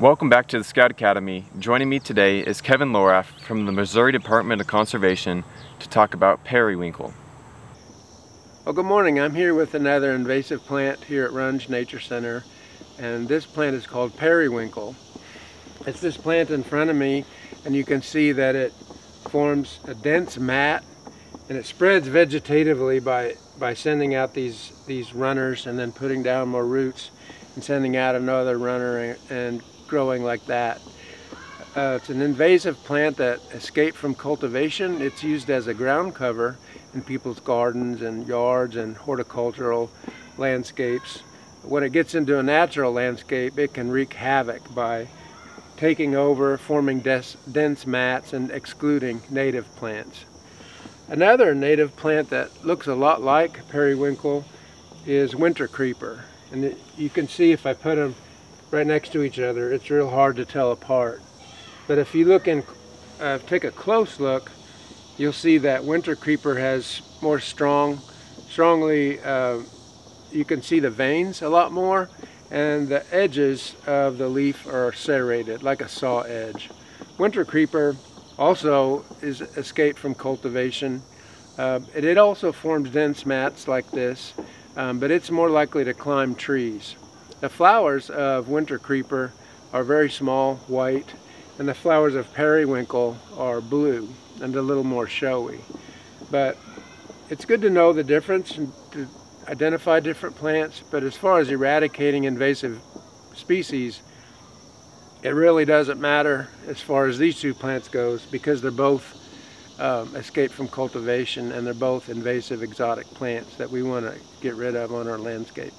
Welcome back to the Scout Academy. Joining me today is Kevin Lohraff from the Missouri Department of Conservation to talk about periwinkle. Well, good morning. I'm here with another invasive plant here at Runge Nature Center, and this plant is called periwinkle. It's this plant in front of me, and you can see that it forms a dense mat, and it spreads vegetatively by, by sending out these, these runners and then putting down more roots and sending out another runner and, growing like that. Uh, it's an invasive plant that escaped from cultivation. It's used as a ground cover in people's gardens and yards and horticultural landscapes. When it gets into a natural landscape, it can wreak havoc by taking over, forming dense mats, and excluding native plants. Another native plant that looks a lot like periwinkle is winter creeper. And it, you can see if I put them right next to each other, it's real hard to tell apart. But if you look and uh, take a close look, you'll see that winter creeper has more strong, strongly, uh, you can see the veins a lot more and the edges of the leaf are serrated like a saw edge. Winter creeper also is escaped from cultivation. Uh, it, it, also forms dense mats like this, um, but it's more likely to climb trees. The flowers of winter creeper are very small, white, and the flowers of periwinkle are blue and a little more showy. But it's good to know the difference and to identify different plants, but as far as eradicating invasive species, it really doesn't matter as far as these two plants goes because they're both um, escaped from cultivation and they're both invasive exotic plants that we want to get rid of on our landscape.